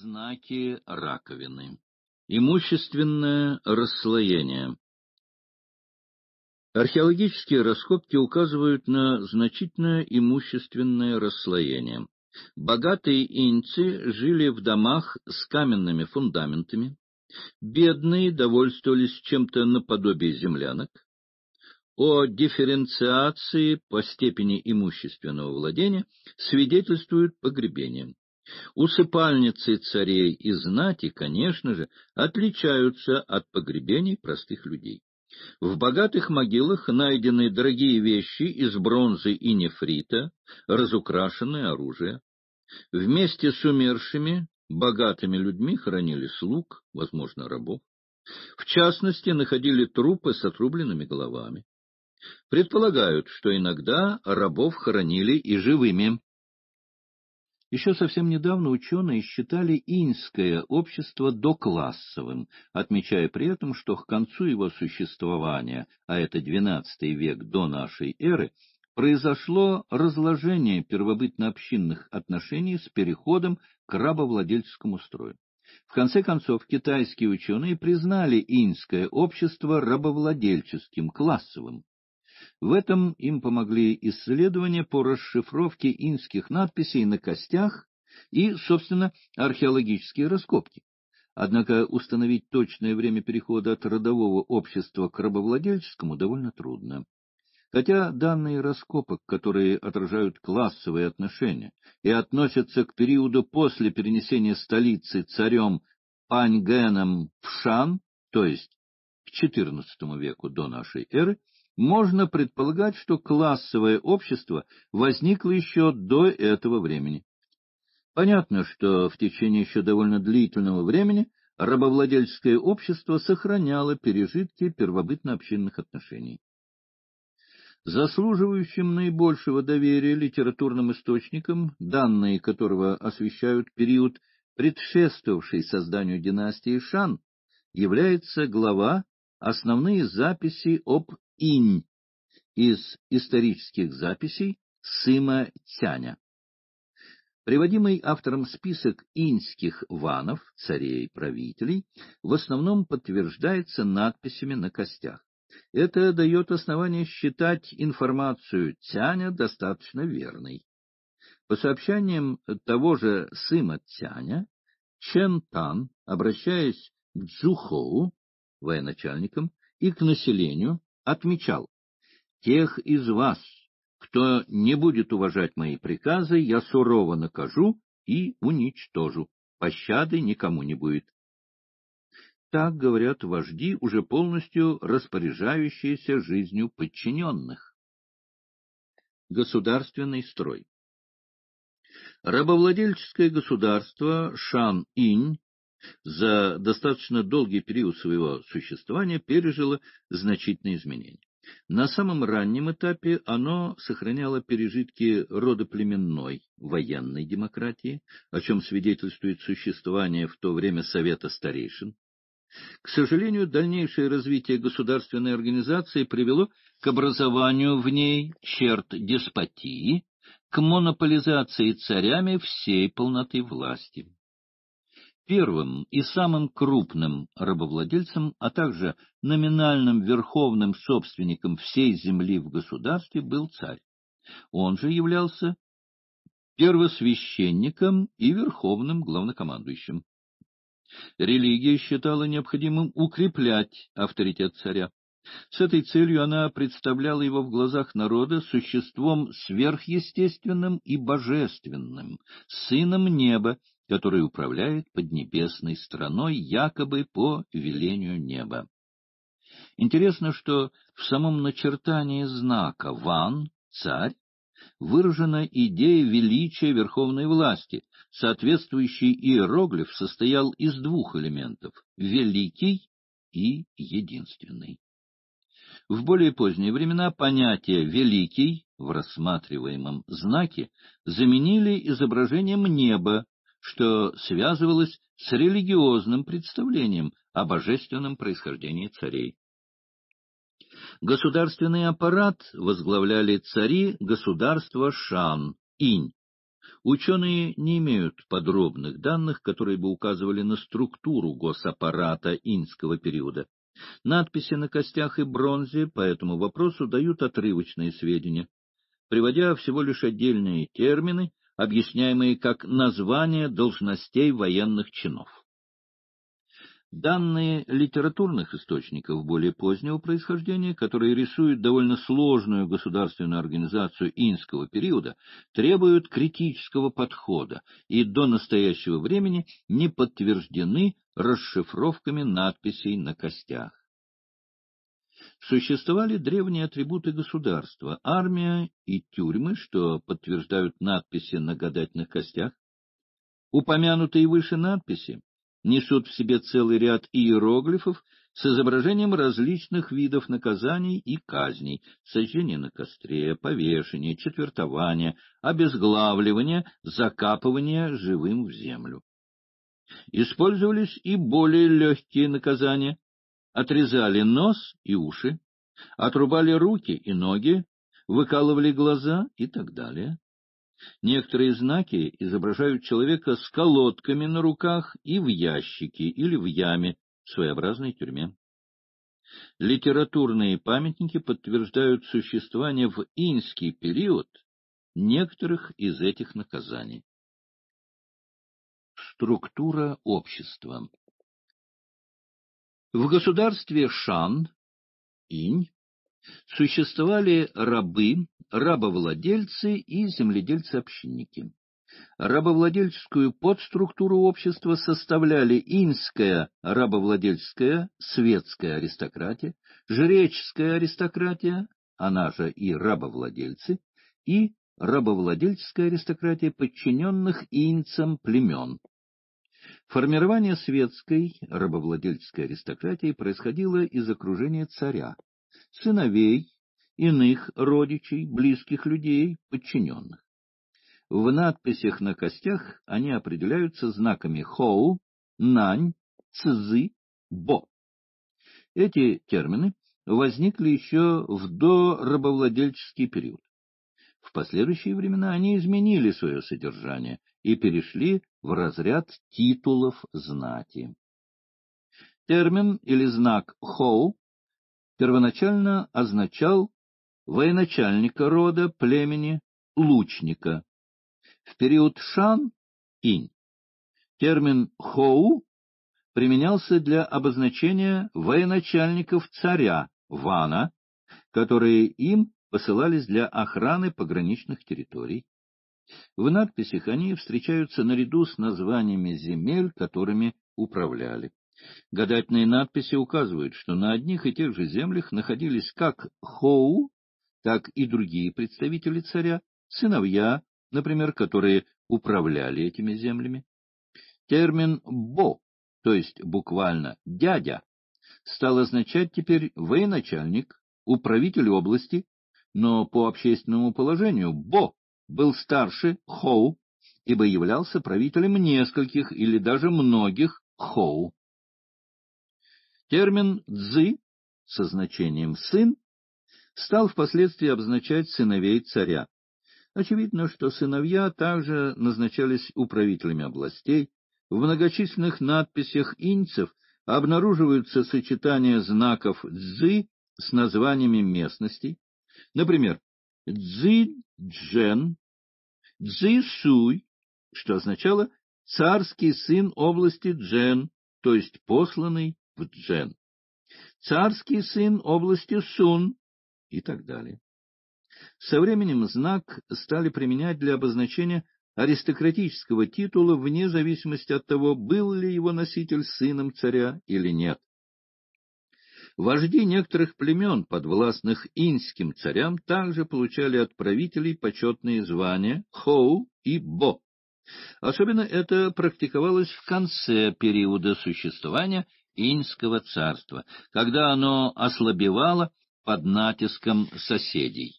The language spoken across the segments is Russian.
Знаки раковины. Имущественное расслоение. Археологические раскопки указывают на значительное имущественное расслоение. Богатые инцы жили в домах с каменными фундаментами, бедные довольствовались чем-то наподобие землянок. О дифференциации по степени имущественного владения свидетельствуют погребения. Усыпальницы царей и знати, конечно же, отличаются от погребений простых людей. В богатых могилах найдены дорогие вещи из бронзы и нефрита, разукрашенное оружие. Вместе с умершими, богатыми людьми хоронили слуг, возможно, рабов. В частности, находили трупы с отрубленными головами. Предполагают, что иногда рабов хоронили и живыми. Еще совсем недавно ученые считали иньское общество доклассовым, отмечая при этом, что к концу его существования, а это XII век до нашей эры, произошло разложение первобытно-общинных отношений с переходом к рабовладельческому строю. В конце концов, китайские ученые признали иньское общество рабовладельческим, классовым. В этом им помогли исследования по расшифровке инских надписей на костях и, собственно, археологические раскопки. Однако установить точное время перехода от родового общества к рабовладельческому довольно трудно. Хотя данные раскопок, которые отражают классовые отношения и относятся к периоду после перенесения столицы царем Паньгеном в Шан, то есть к XIV веку до нашей эры, можно предполагать, что классовое общество возникло еще до этого времени. Понятно, что в течение еще довольно длительного времени рабовладельческое общество сохраняло пережитки первобытно-общинных отношений. Заслуживающим наибольшего доверия литературным источникам, данные которого освещают период, предшествовавший созданию династии Шан, является глава «Основные записи об инь из исторических записей Сыма Тяня. Приводимый автором список иньских ванов, царей, правителей, в основном подтверждается надписями на костях. Это дает основание считать информацию Тяня достаточно верной. По сообщениям того же Сыма Тяня, Чен Тан, обращаясь к Цзухоу, военачальникам, и к населению, отмечал, «Тех из вас, кто не будет уважать мои приказы, я сурово накажу и уничтожу. Пощады никому не будет». Так говорят вожди, уже полностью распоряжающиеся жизнью подчиненных. Государственный строй Рабовладельческое государство Шан-Инь за достаточно долгий период своего существования пережило значительные изменения. На самом раннем этапе оно сохраняло пережитки родоплеменной военной демократии, о чем свидетельствует существование в то время Совета старейшин. К сожалению, дальнейшее развитие государственной организации привело к образованию в ней черт деспотии, к монополизации царями всей полноты власти. Первым и самым крупным рабовладельцем, а также номинальным верховным собственником всей земли в государстве был царь. Он же являлся первосвященником и верховным главнокомандующим. Религия считала необходимым укреплять авторитет царя. С этой целью она представляла его в глазах народа существом сверхъестественным и божественным, сыном неба, который управляет поднебесной страной якобы по велению неба. Интересно, что в самом начертании знака «Ван» — «Царь» выражена идея величия верховной власти. Соответствующий иероглиф состоял из двух элементов — «великий» и «единственный». В более поздние времена понятие «великий» в рассматриваемом знаке заменили изображением неба что связывалось с религиозным представлением о божественном происхождении царей. Государственный аппарат возглавляли цари государства Шан, Инь. Ученые не имеют подробных данных, которые бы указывали на структуру госаппарата инского периода. Надписи на костях и бронзе по этому вопросу дают отрывочные сведения, приводя всего лишь отдельные термины, объясняемые как название должностей военных чинов. Данные литературных источников более позднего происхождения, которые рисуют довольно сложную государственную организацию инского периода, требуют критического подхода и до настоящего времени не подтверждены расшифровками надписей на костях. Существовали древние атрибуты государства, армия и тюрьмы, что подтверждают надписи на гадательных костях. Упомянутые выше надписи несут в себе целый ряд иероглифов с изображением различных видов наказаний и казней, сожжение на костре, повешение, четвертование, обезглавливание, закапывание живым в землю. Использовались и более легкие наказания. Отрезали нос и уши, отрубали руки и ноги, выкалывали глаза и так далее. Некоторые знаки изображают человека с колодками на руках и в ящике или в яме, в своеобразной тюрьме. Литературные памятники подтверждают существование в инский период некоторых из этих наказаний. Структура общества В государстве Шан, Инь, существовали рабы, рабовладельцы и земледельцы-общинники. Рабовладельческую подструктуру общества составляли инская рабовладельческая светская аристократия, жреческая аристократия, она же и рабовладельцы, и рабовладельческая аристократия подчиненных инцам племен. Формирование светской рабовладельческой аристократии происходило из окружения царя, сыновей, иных родичей, близких людей, подчиненных. В надписях на костях они определяются знаками хоу, нань, цзы, бо. Эти термины возникли еще в дорабовладельческий период. В последующие времена они изменили свое содержание и перешли в разряд титулов знати. Термин или знак хоу первоначально означал военачальника рода, племени, лучника. В период Шан-Инь термин «хоу» применялся для обозначения военачальников царя Вана, которые им посылались для охраны пограничных территорий. В надписях они встречаются наряду с названиями земель, которыми управляли. Гадательные надписи указывают, что на одних и тех же землях находились как Хоу, так и другие представители царя, сыновья, например, которые управляли этими землями. Термин «бо», то есть буквально «дядя», стал означать теперь военачальник, управитель области, но по общественному положению «бо» был старше «хоу», ибо являлся правителем нескольких или даже многих «хоу». Термин «дзы» со значением «сын» стал впоследствии обозначать сыновей царя. Очевидно, что сыновья также назначались управителями областей. В многочисленных надписях инцев обнаруживаются сочетания знаков «дзы» с названиями местностей. Например, «дзы-джен», «дзы-суй», что означало «царский сын области Джен», то есть посланный в Джен, царский сын области Сун и так далее. Со временем знак стали применять для обозначения аристократического титула вне зависимости от того, был ли его носитель сыном царя или нет. Вожди некоторых племен, подвластных инским царям, также получали от правителей почетные звания Хоу и Бо. Особенно это практиковалось в конце периода существования Инского царства, когда оно ослабевало под натиском соседей.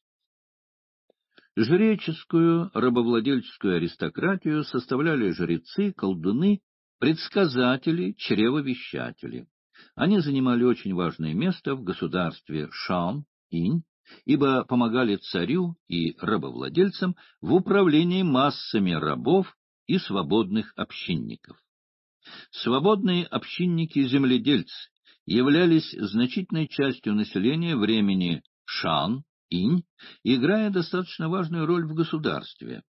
Жреческую рабовладельческую аристократию составляли жрецы, колдуны, предсказатели, чревовещатели. Они занимали очень важное место в государстве Шан, Инь, ибо помогали царю и рабовладельцам в управлении массами рабов и свободных общинников. Свободные общинники-земледельцы являлись значительной частью населения времени Шан, Инь, играя достаточно важную роль в государстве.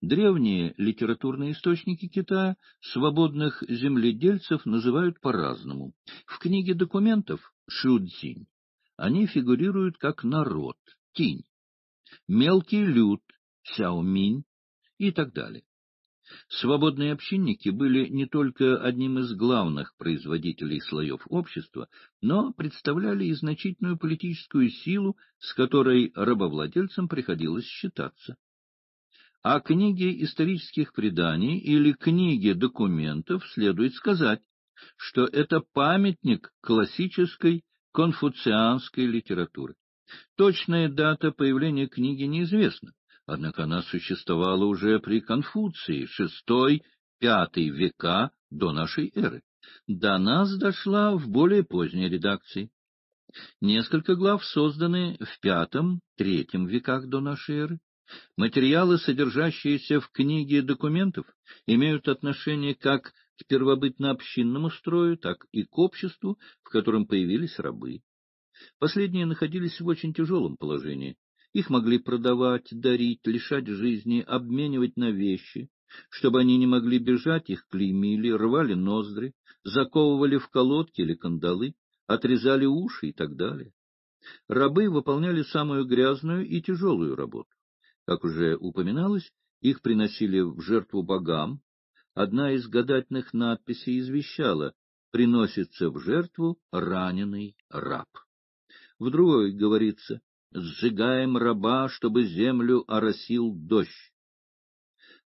Древние литературные источники Китая свободных земледельцев называют по-разному. В книге документов Шудзинь они фигурируют как народ, Тинь, мелкий люд, Сяоминь и так далее. Свободные общинники были не только одним из главных производителей слоев общества, но представляли и значительную политическую силу, с которой рабовладельцам приходилось считаться. О книге исторических преданий или книге документов следует сказать, что это памятник классической конфуцианской литературы. Точная дата появления книги неизвестна, Однако она существовала уже при Конфуции, шестой-пятый века до нашей эры. До нас дошла в более поздней редакции. Несколько глав созданы в пятом-третьем веках до нашей эры. Материалы, содержащиеся в книге документов, имеют отношение как к первобытно-общинному строю, так и к обществу, в котором появились рабы. Последние находились в очень тяжелом положении. Их могли продавать, дарить, лишать жизни, обменивать на вещи. Чтобы они не могли бежать, их клеймили, рвали ноздри, заковывали в колодки или кандалы, отрезали уши и так далее. Рабы выполняли самую грязную и тяжелую работу. Как уже упоминалось, их приносили в жертву богам. Одна из гадательных надписей извещала «Приносится в жертву раненый раб». В другой говорится сжигаем раба, чтобы землю оросил дождь.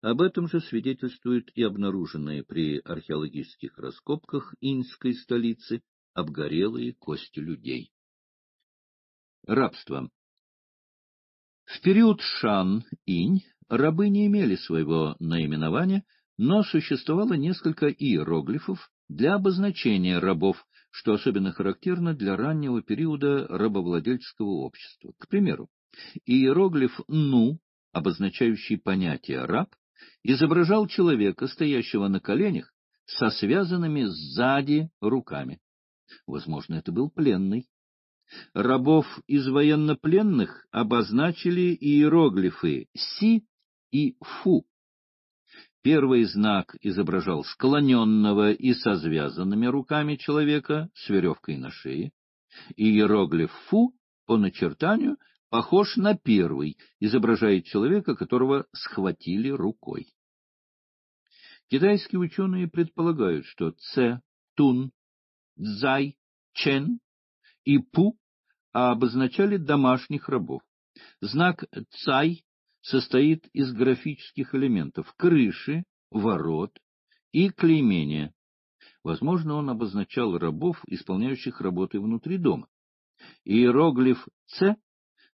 Об этом же свидетельствуют и обнаруженные при археологических раскопках иньской столицы обгорелые кости людей. Рабство В период Шан-Инь рабы не имели своего наименования, но существовало несколько иероглифов для обозначения рабов, что особенно характерно для раннего периода рабовладельческого общества. К примеру, иероглиф «ну», обозначающий понятие «раб», изображал человека, стоящего на коленях, со связанными сзади руками. Возможно, это был пленный. Рабов из военнопленных обозначили иероглифы «си» и «фу», Первый знак изображал склоненного и со связанными руками человека с веревкой на шее. Иероглиф «фу» по начертанию похож на первый, изображает человека, которого схватили рукой. Китайские ученые предполагают, что Ц, Тун, Цзай, Чен и Пу обозначали домашних рабов. Знак Цай состоит из графических элементов крыши, ворот и клеймения. Возможно, он обозначал рабов, исполняющих работы внутри дома. Иероглиф «Ц»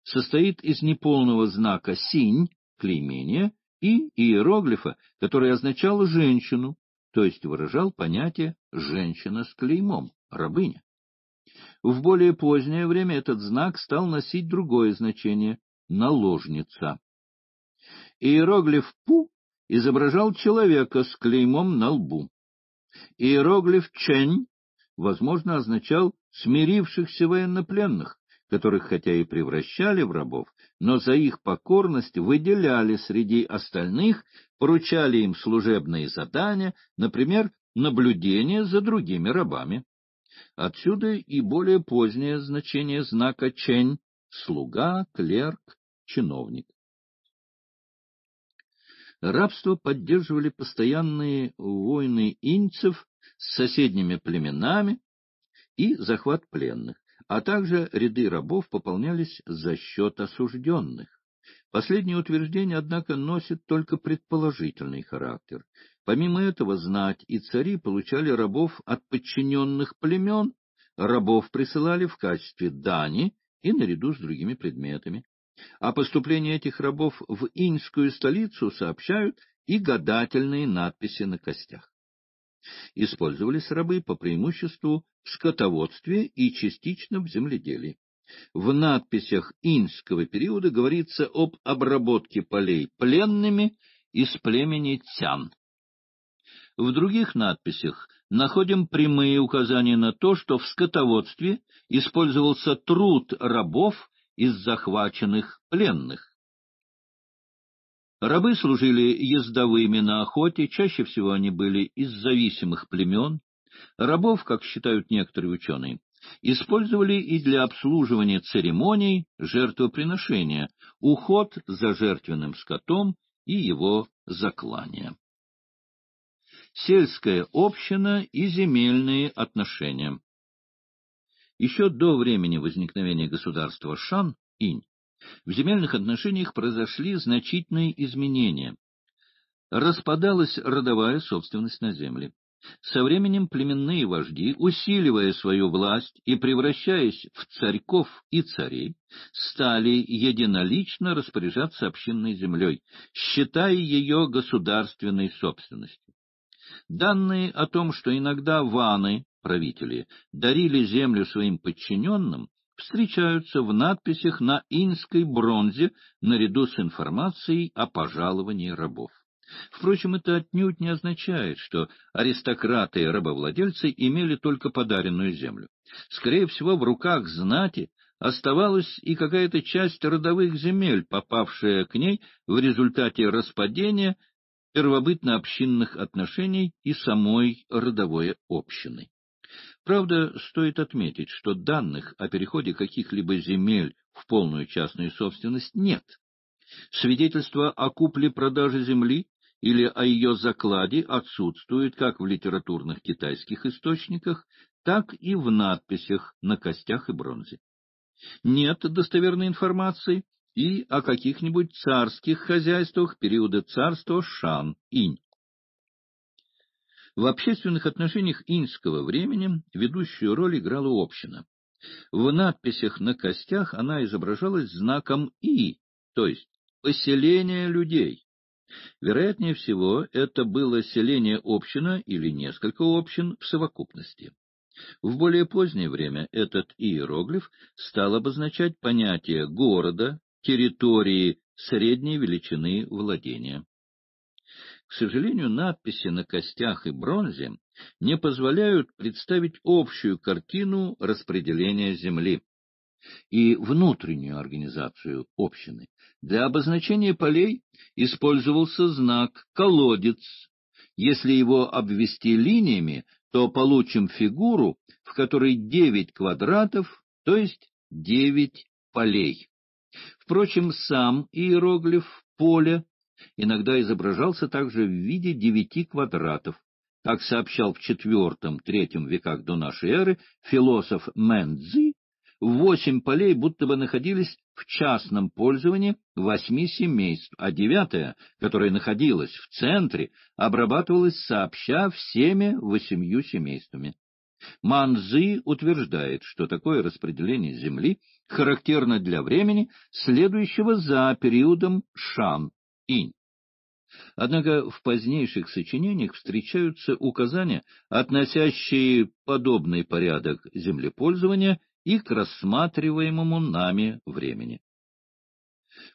состоит из неполного знака «синь» — клеймения, и иероглифа, который означал «женщину», то есть выражал понятие «женщина с клеймом», «рабыня». В более позднее время этот знак стал носить другое значение — «наложница». Иероглиф «пу» изображал человека с клеймом на лбу. Иероглиф «чэнь», возможно, означал смирившихся военнопленных, которых хотя и превращали в рабов, но за их покорность выделяли среди остальных, поручали им служебные задания, например, наблюдение за другими рабами. Отсюда и более позднее значение знака «чэнь» — слуга, клерк, чиновник. Рабство поддерживали постоянные войны инцев с соседними племенами и захват пленных, а также ряды рабов пополнялись за счет осужденных. Последнее утверждение, однако, носит только предположительный характер. Помимо этого, знать и цари получали рабов от подчиненных племен, рабов присылали в качестве дани и наряду с другими предметами. О поступлении этих рабов в иньскую столицу сообщают и гадательные надписи на костях. Использовались рабы по преимуществу в скотоводстве и частично в земледелии. В надписях иньского периода говорится об обработке полей пленными из племени Тян. В других надписях находим прямые указания на то, что в скотоводстве использовался труд рабов из захваченных пленных. Рабы служили ездовыми на охоте, чаще всего они были из зависимых племен. Рабов, как считают некоторые ученые, использовали и для обслуживания церемоний жертвоприношения, уход за жертвенным скотом и его заклание. Сельская община и земельные отношения Еще до времени возникновения государства Шан, Инь, в земельных отношениях произошли значительные изменения. Распадалась родовая собственность на земли. Со временем племенные вожди, усиливая свою власть и превращаясь в царьков и царей, стали единолично распоряжаться общинной землей, считая ее государственной собственностью. Данные о том, что иногда ваны, правители, дарили землю своим подчиненным, встречаются в надписях на инской бронзе наряду с информацией о пожаловании рабов. Впрочем, это отнюдь не означает, что аристократы и рабовладельцы имели только подаренную землю. Скорее всего, в руках знати оставалась и какая-то часть родовых земель, попавшая к ней в результате распадения первобытно-общинных отношений и самой родовой общины. Правда, стоит отметить, что данных о переходе каких-либо земель в полную частную собственность нет. Свидетельства о купле-продаже земли или о ее закладе отсутствуют как в литературных китайских источниках, так и в надписях на костях и бронзе. Нет достоверной информации и о каких-нибудь царских хозяйствах периода царства Шан-Инь. В общественных отношениях иньского времени ведущую роль играла община. В надписях на костях она изображалась знаком «и», то есть поселение людей. Вероятнее всего, это было селение община или несколько общин в совокупности. В более позднее время этот иероглиф стал обозначать понятие города, территории средней величины владения. К сожалению, надписи на костях и бронзе не позволяют представить общую картину распределения земли и внутреннюю организацию общины. Для обозначения полей использовался знак «колодец». Если его обвести линиями, то получим фигуру, в которой девять квадратов, то есть девять полей. Впрочем, сам иероглиф «поле» иногда изображался также в виде девяти квадратов. Как сообщал в IV-III веках до нашей эры философ Мэн Цзи, восемь полей будто бы находились в частном пользовании восьми семейств, а девятая, которая находилась в центре, обрабатывалась сообща всеми восемью семействами. Манзы утверждает, что такое распределение земли характерно для времени, следующего за периодом Шан-Инь. Однако в позднейших сочинениях встречаются указания, относящие подобный порядок землепользования и к рассматриваемому нами времени.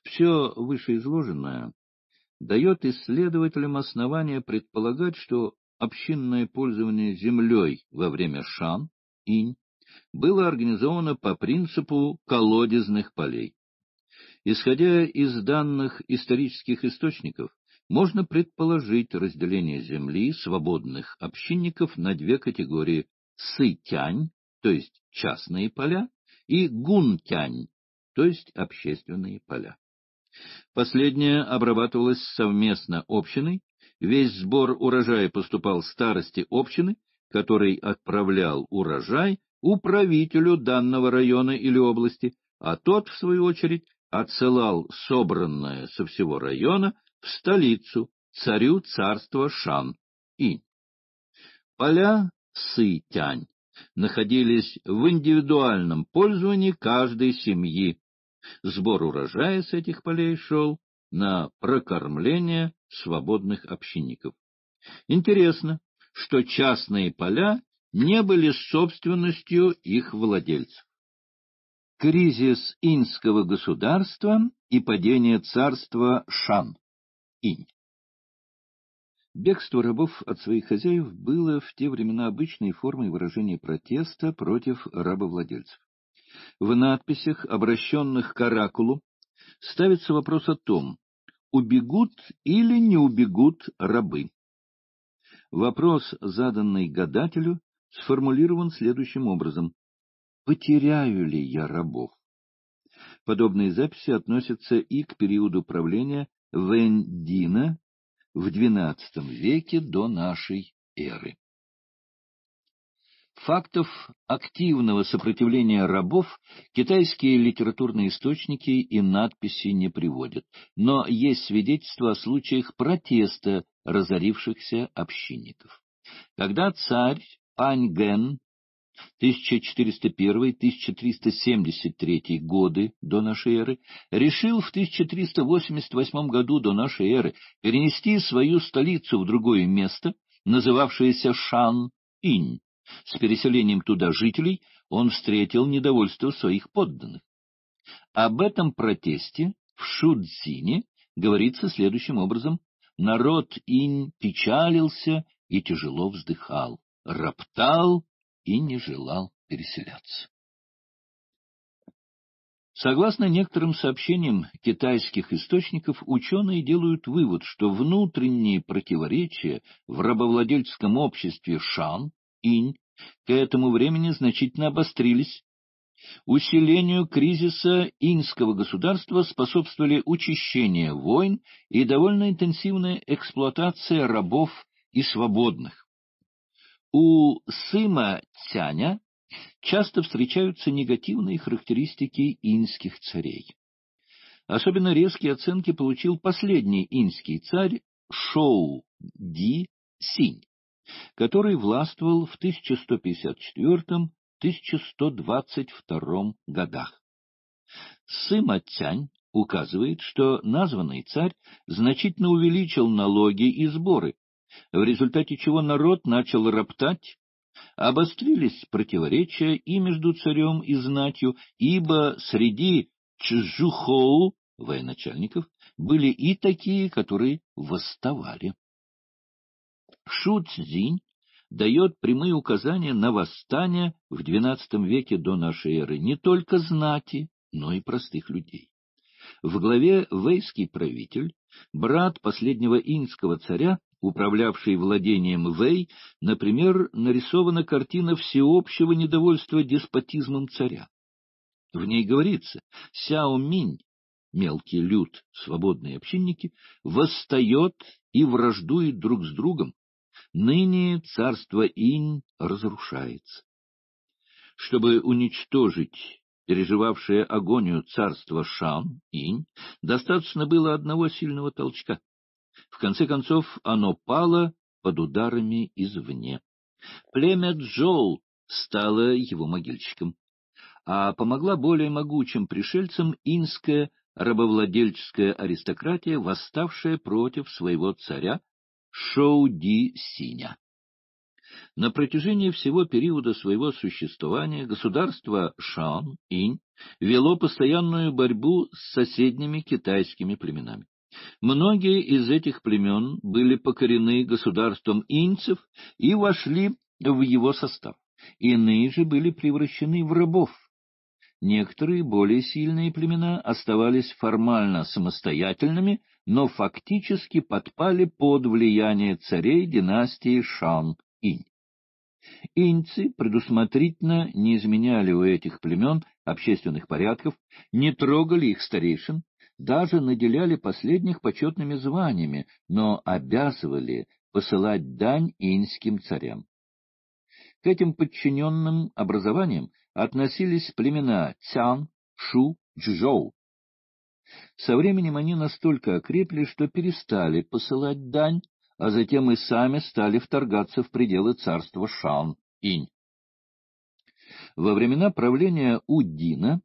Все вышеизложенное дает исследователям основания предполагать, что общинное пользование землей во время Шан, Инь, было организовано по принципу колодезных полей. Исходя из данных исторических источников, можно предположить разделение земли свободных общинников на две категории – сытянь, то есть частные поля, и гунтянь, то есть общественные поля. Последняя обрабатывалась совместно общиной, весь сбор урожая поступал старости общины, который отправлял урожай управителю данного района или области, а тот, в свою очередь, отсылал собранное со всего района в столицу, царю царства Шан-И. Поля Сы-Тянь находились в индивидуальном пользовании каждой семьи. Сбор урожая с этих полей шел на прокормление свободных общинников. Интересно, что частные поля не были собственностью их владельцев. Кризис инского государства и падение царства Шан. Инь. Бегство рабов от своих хозяев было в те времена обычной формой выражения протеста против рабовладельцев. В надписях, обращенных к оракулу, ставится вопрос о том, убегут или не убегут рабы. Вопрос, заданный гадателю, сформулирован следующим образом. «Потеряю ли я рабов?» Подобные записи относятся и к периоду правления Вендина в XII веке до нашей эры. Фактов активного сопротивления рабов китайские литературные источники и надписи не приводят, но есть свидетельства о случаях протеста разорившихся общинников. Когда царь Пань Ген 1401-1373 годы до нашей эры, решил в 1388 году до нашей эры перенести свою столицу в другое место, называвшееся Шан-Инь. С переселением туда жителей он встретил недовольство своих подданных. Об этом протесте в Шудзине говорится следующим образом. Народ Инь печалился и тяжело вздыхал, роптал и не желал переселяться. Согласно некоторым сообщениям китайских источников, ученые делают вывод, что внутренние противоречия в рабовладельческом обществе Шан, Инь, к этому времени значительно обострились. Усилению кризиса инского государства способствовали учащение войн и довольно интенсивная эксплуатация рабов и свободных. У Сыма Цяня часто встречаются негативные характеристики инских царей. Особенно резкие оценки получил последний инский царь Шоу Ди Синь, который властвовал в 1154-1122 годах. Сыма Цянь указывает, что названный царь значительно увеличил налоги и сборы, в результате чего народ начал роптать, обострились противоречия и между царем и знатью, ибо среди чжухоу, военачальников, были и такие, которые восставали. Шу Цзинь дает прямые указания на восстание в XII веке до нашей эры не только знати, но и простых людей. В главе «Вейский правитель», брат последнего инского царя, управлявший владением Вэй, например, нарисована картина всеобщего недовольства деспотизмом царя. В ней говорится, Сяо Минь, мелкий люд, свободные общинники, восстает и враждует друг с другом. Ныне царство Инь разрушается. Чтобы уничтожить переживавшее агонию царство Шан, Инь, достаточно было одного сильного толчка. В конце концов, оно пало под ударами извне. Племя Джоу стало его могильщиком, а помогла более могучим пришельцам инская рабовладельческая аристократия, восставшая против своего царя Шоу-Ди Синя. На протяжении всего периода своего существования государство Шан-Инь вело постоянную борьбу с соседними китайскими племенами. Многие из этих племен были покорены государством инцев и вошли в его состав. Иные же были превращены в рабов. Некоторые более сильные племена оставались формально самостоятельными, но фактически подпали под влияние царей династии Шан-Инь. Иньцы предусмотрительно не изменяли у этих племен общественных порядков, не трогали их старейшин, даже наделяли последних почетными званиями, но обязывали посылать дань инским царям. К этим подчиненным образованиям относились племена Цян, Шу, Чжоу. Со временем они настолько окрепли, что перестали посылать дань, а затем и сами стали вторгаться в пределы царства Шан-Инь. Во времена правления Удина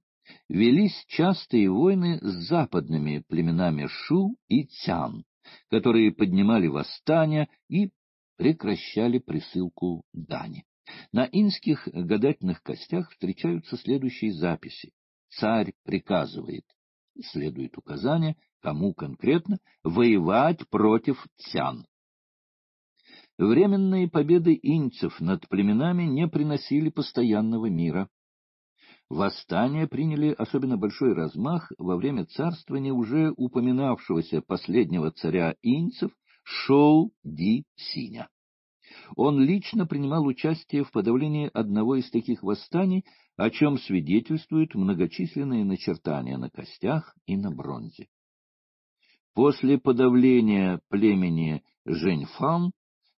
велись частые войны с западными племенами Шу и Цян, которые поднимали восстания и прекращали присылку дани. На инских гадательных костях встречаются следующие записи. царь приказывает, следует указание, кому конкретно, воевать против цян. Временные победы инцев над племенами не приносили постоянного мира. Восстания приняли особенно большой размах во время царствования уже упоминавшегося последнего царя инцев Шоу-Ди-Синя. Он лично принимал участие в подавлении одного из таких восстаний, о чем свидетельствуют многочисленные начертания на костях и на бронзе. После подавления племени Женьфан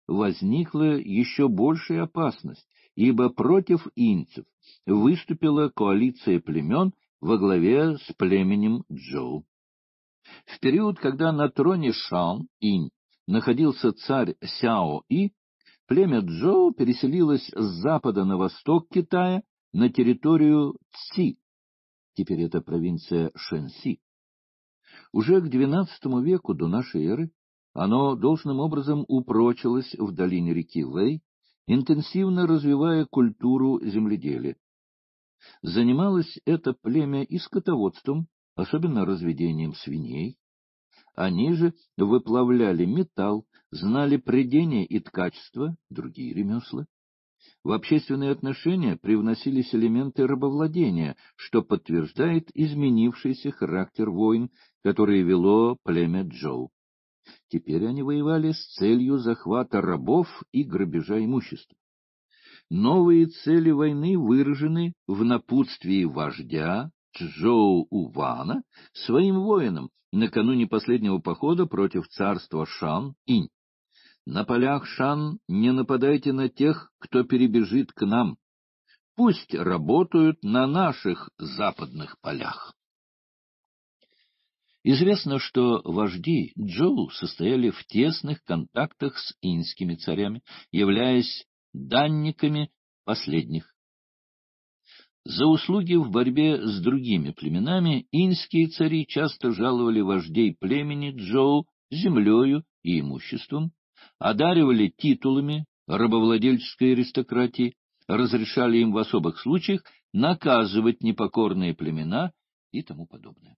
возникла еще большая опасность, ибо против инцев выступила коалиция племен во главе с племенем Джоу. В период, когда на троне Шан-Инь находился царь Сяо-И, племя Джоу переселилось с запада на восток Китая на территорию Ци, теперь это провинция Шэньси. Уже к XII веку до нашей эры оно должным образом упрочилось в долине реки Вэй, интенсивно развивая культуру земледелия. Занималось это племя и скотоводством, особенно разведением свиней. Они же выплавляли металл, знали предение и ткачество, другие ремесла. В общественные отношения привносились элементы рабовладения, что подтверждает изменившийся характер войн, которые вело племя Джоу. Теперь они воевали с целью захвата рабов и грабежа имущества. Новые цели войны выражены в напутствии вождя Чжоу Увана своим воинам накануне последнего похода против царства Шан-Инь. На полях Шан не нападайте на тех, кто перебежит к нам. Пусть работают на наших западных полях. Известно, что вожди Джоу состояли в тесных контактах с инскими царями, являясь данниками последних. За услуги в борьбе с другими племенами инские цари часто жаловали вождей племени Джоу землею и имуществом, одаривали титулами рабовладельческой аристократии, разрешали им в особых случаях наказывать непокорные племена и тому подобное.